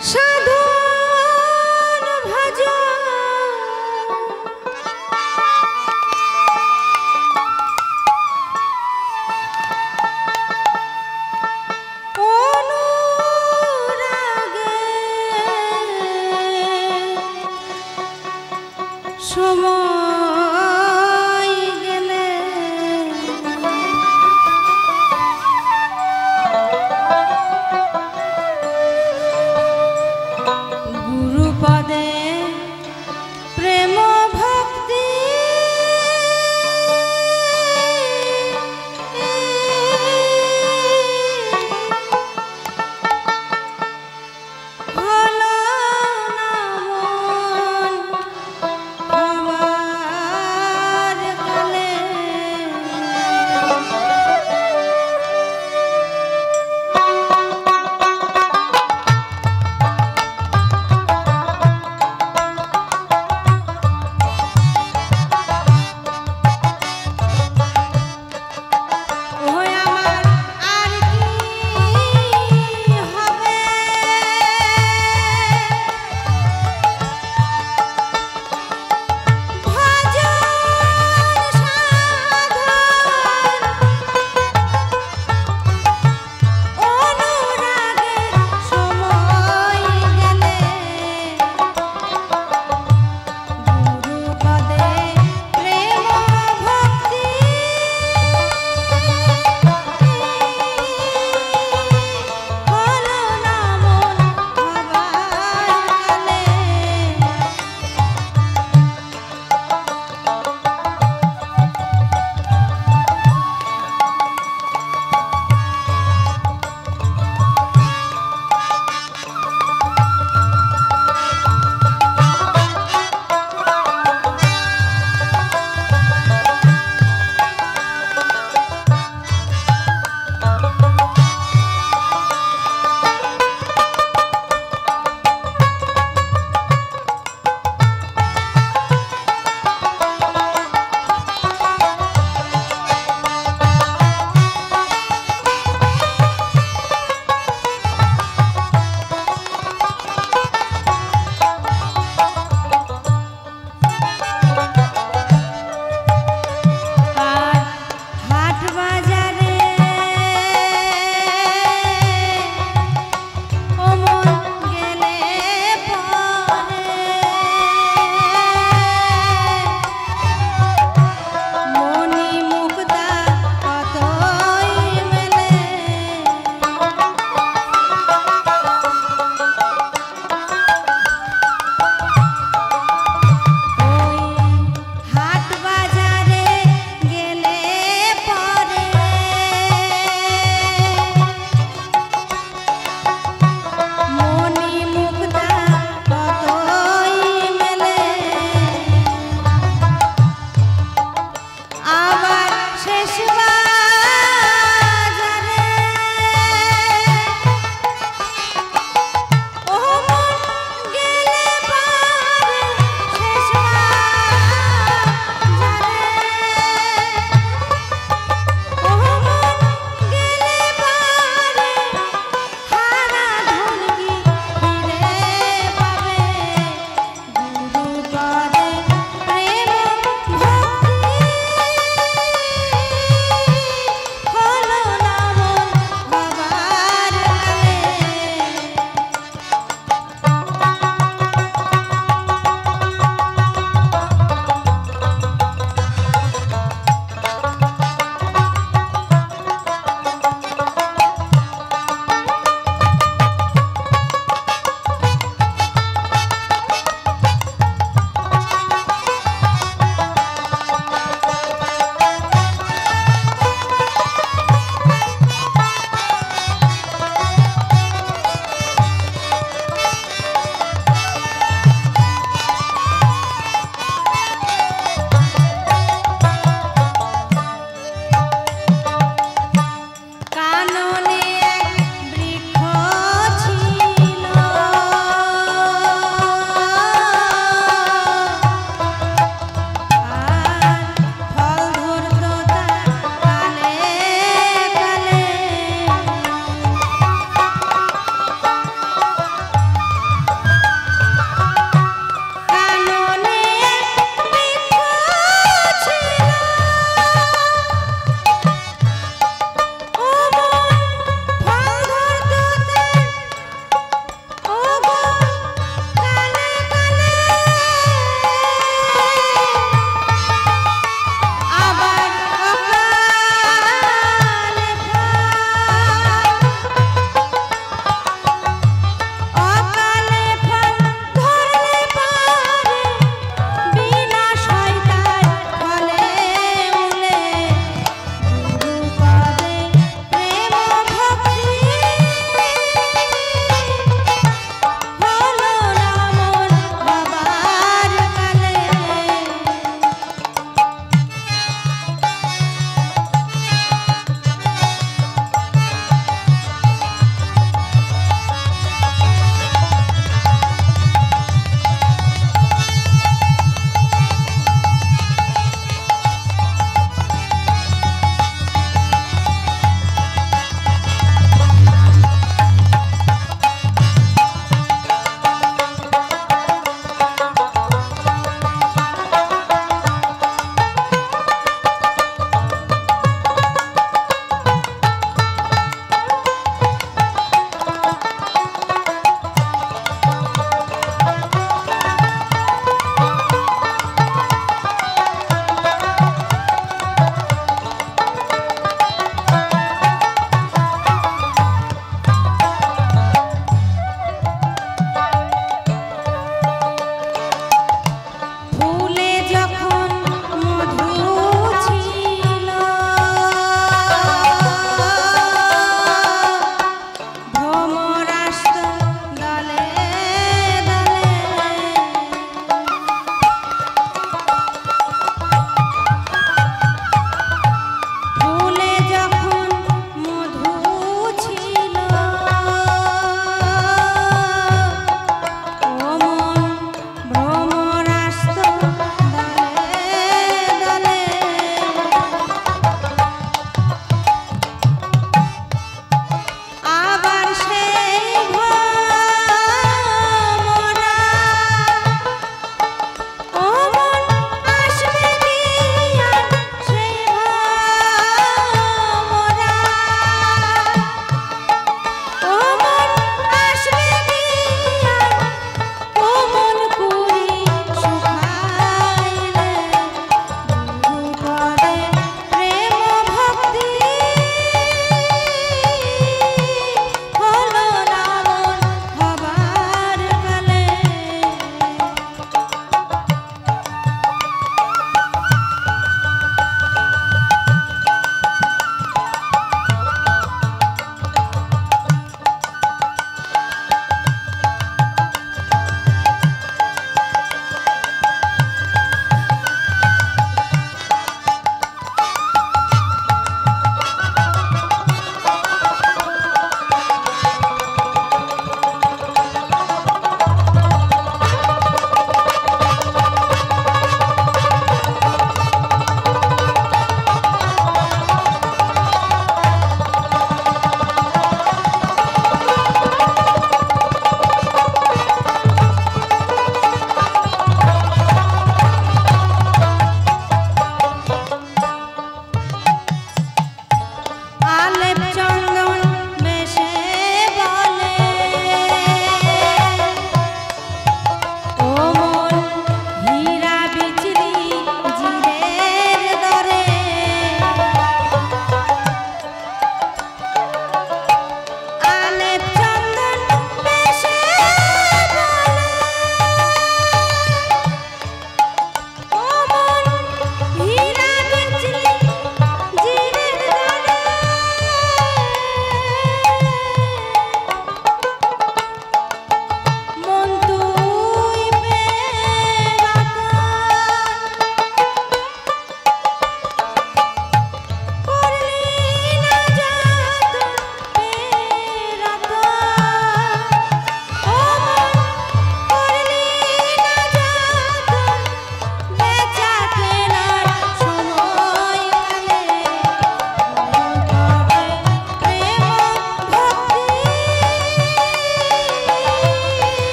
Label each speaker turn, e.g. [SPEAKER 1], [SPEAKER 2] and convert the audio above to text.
[SPEAKER 1] 山。